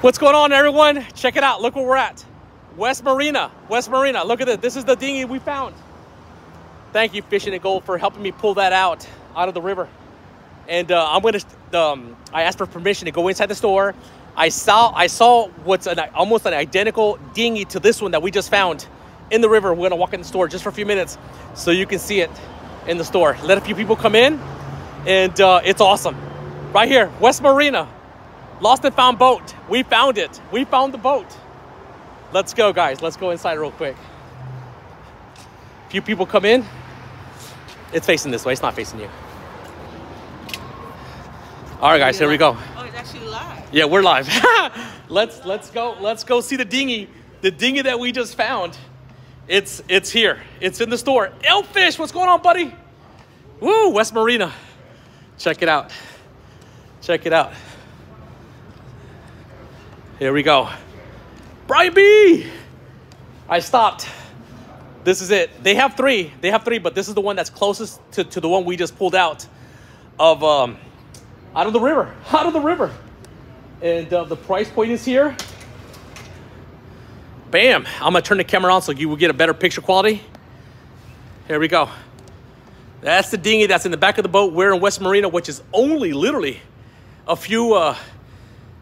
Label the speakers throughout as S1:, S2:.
S1: What's going on, everyone? Check it out. Look where we're at. West Marina. West Marina. Look at this. This is the dinghy we found. Thank you, Fishing and Gold, for helping me pull that out out of the river. And uh, I'm gonna. Um, I asked for permission to go inside the store. I saw. I saw what's an almost an identical dinghy to this one that we just found in the river. We're gonna walk in the store just for a few minutes so you can see it in the store. Let a few people come in, and uh, it's awesome. Right here, West Marina, lost and found boat. We found it. We found the boat. Let's go, guys. Let's go inside real quick. A few people come in. It's facing this way. It's not facing you. All right, guys. Here we go.
S2: Oh, it's actually live.
S1: Yeah, we're live. let's let's go. Let's go see the dinghy. The dinghy that we just found. It's it's here. It's in the store. Elfish, what's going on, buddy? Woo, West Marina. Check it out. Check it out. Here we go. Brian B. I stopped. This is it. They have three. They have three, but this is the one that's closest to, to the one we just pulled out of um, out of the river. Out of the river. And uh, the price point is here. Bam. I'm gonna turn the camera on so you will get a better picture quality. Here we go. That's the dinghy that's in the back of the boat. We're in West Marina, which is only literally a few, uh,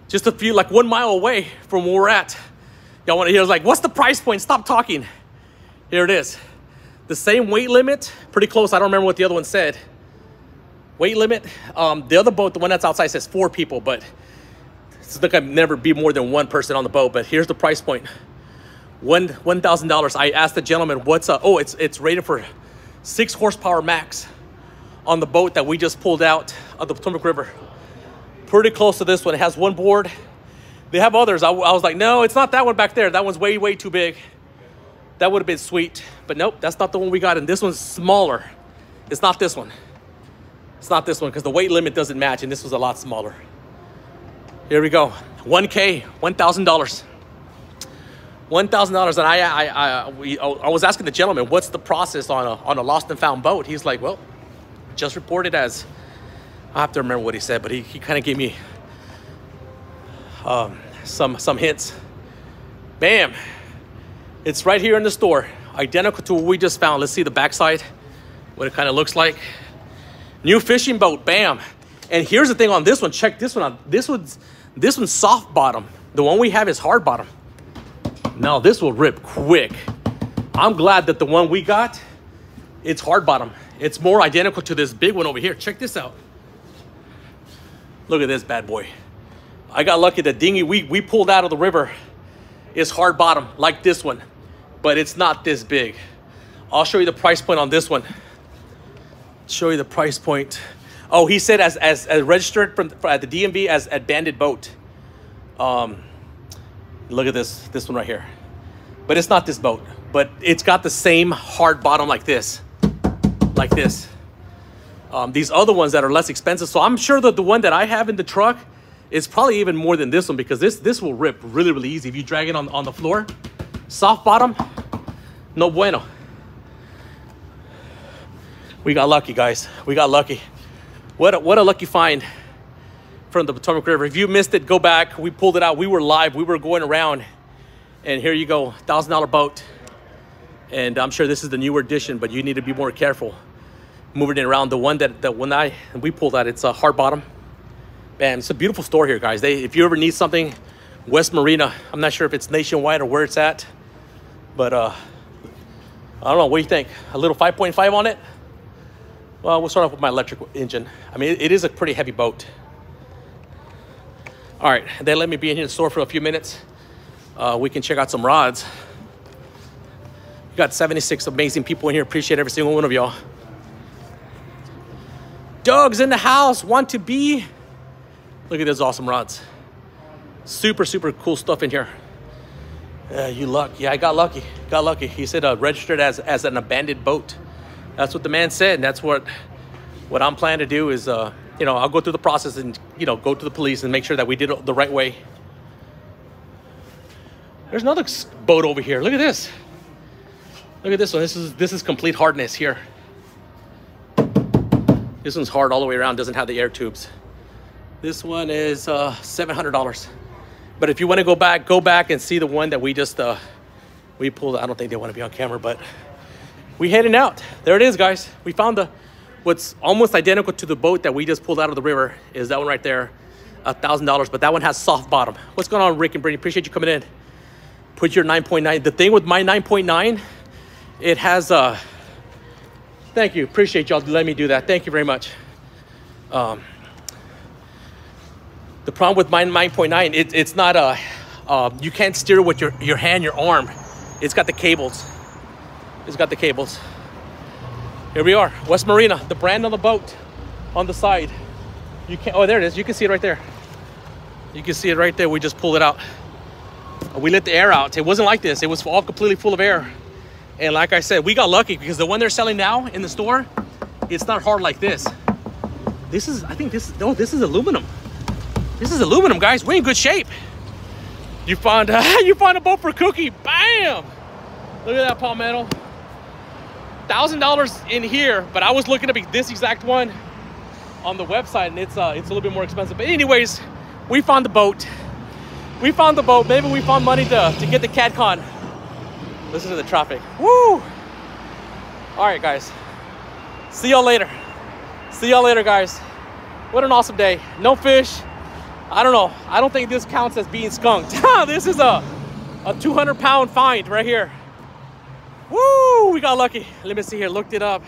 S1: just a few, like one mile away from where we're at. Y'all wanna hear, like, what's the price point? Stop talking. Here it is. The same weight limit, pretty close. I don't remember what the other one said. Weight limit, um, the other boat, the one that's outside says four people, but it's like I'd never be more than one person on the boat, but here's the price point. One thousand dollars. I asked the gentleman, "What's uh, oh, it's it's rated for six horsepower max on the boat that we just pulled out of the Potomac River. Pretty close to this one. It has one board. They have others. I, I was like, no, it's not that one back there. That one's way way too big. That would have been sweet, but nope, that's not the one we got. And this one's smaller. It's not this one. It's not this one because the weight limit doesn't match, and this was a lot smaller. Here we go. 1K, $1,000. $1,000. And I, I, I, we, I was asking the gentleman, what's the process on a, on a lost and found boat? He's like, well, just report it as, I have to remember what he said, but he, he kind of gave me um, some, some hints. Bam. It's right here in the store. Identical to what we just found. Let's see the backside, what it kind of looks like. New fishing boat, bam. And here's the thing on this one, check this one out. This one's, this one's soft bottom. The one we have is hard bottom. Now this will rip quick. I'm glad that the one we got, it's hard bottom. It's more identical to this big one over here. Check this out. Look at this bad boy. I got lucky the dinghy we, we pulled out of the river is hard bottom like this one, but it's not this big. I'll show you the price point on this one. Show you the price point. Oh, he said as, as, as registered from, at the DMV as a banded boat. Um, look at this, this one right here. But it's not this boat, but it's got the same hard bottom like this, like this. Um, these other ones that are less expensive. So I'm sure that the one that I have in the truck is probably even more than this one because this, this will rip really, really easy if you drag it on, on the floor. Soft bottom, no bueno. We got lucky, guys. We got lucky. What a, what a lucky find from the Potomac River. If you missed it, go back. We pulled it out. We were live. We were going around. And here you go, $1,000 boat. And I'm sure this is the newer edition, but you need to be more careful moving it around. The one that, that when I we pulled out, it's a hard bottom. Man, it's a beautiful store here, guys. They, if you ever need something, West Marina. I'm not sure if it's nationwide or where it's at, but uh, I don't know. What do you think? A little 5.5 on it? Well, we'll start off with my electric engine. I mean, it, is a pretty heavy boat. All right, they let me be in here in the store for a few minutes. Uh, we can check out some rods. We got 76 amazing people in here. Appreciate every single one of y'all. Doug's in the house. Want to be? Look at those awesome rods. Super, super cool stuff in here. Uh, you luck. Yeah, I got lucky. Got lucky. He said uh, registered as, as an abandoned boat. That's what the man said. And that's what what I'm planning to do is, uh, you know, I'll go through the process and, you know, go to the police and make sure that we did it the right way. There's another boat over here. Look at this. Look at this one. This is this is complete hardness here. This one's hard all the way around. Doesn't have the air tubes. This one is uh, $700. But if you want to go back, go back and see the one that we just uh, we pulled. I don't think they want to be on camera, but we heading out. There it is, guys. We found the what's almost identical to the boat that we just pulled out of the river. Is that one right there? A thousand dollars, but that one has soft bottom. What's going on, Rick and Brittany? Appreciate you coming in. Put your 9.9. The thing with my 9.9, it has a. Thank you. Appreciate y'all letting me do that. Thank you very much. Um, the problem with my 9.9, it, it's not a, uh, you can't steer with your, your hand, your arm. It's got the cables. It's got the cables. Here we are, West Marina, the brand on the boat on the side. You can not oh, there it is. You can see it right there. You can see it right there. We just pulled it out. We let the air out. It wasn't like this. It was all completely full of air. And like I said, we got lucky because the one they're selling now in the store, it's not hard like this. This is, I think this, is no, this is aluminum. This is aluminum, guys. We're in good shape. You found uh, you found a boat for Cookie. Bam! Look at that palmetto. Thousand dollars in here, but I was looking at this exact one on the website, and it's uh, it's a little bit more expensive. But anyways, we found the boat. We found the boat. Maybe we found money to to get the CatCon. Listen to the traffic. Woo! All right, guys. See y'all later. See y'all later, guys. What an awesome day. No fish I don't know. I don't think this counts as being skunked. this is a, a 200 pound find right here. Woo, we got lucky. Let me see here, looked it up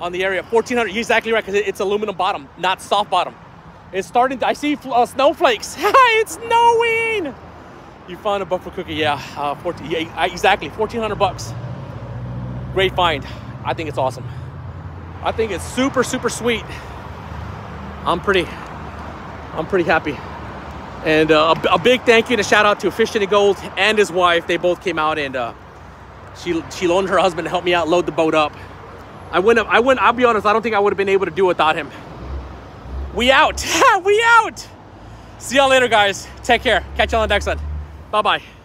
S1: on the area. 1400, you're exactly right, because it's aluminum bottom, not soft bottom. It's starting to, I see uh, snowflakes. it's snowing. You found a buck for cookie, yeah, uh, 14, yeah, exactly, 1400 bucks. Great find. I think it's awesome. I think it's super, super sweet. I'm pretty, I'm pretty happy. And uh, a, a, big thank you and a shout out to Fishing Gold and his wife. They both came out and uh, she she loaned her husband to help me out load the boat up. I wouldn't. I wouldn't. I'll be honest. I don't think I would have been able to do without him. We out. we out. See y'all later, guys. Take care. Catch y'all on the next one. Bye bye.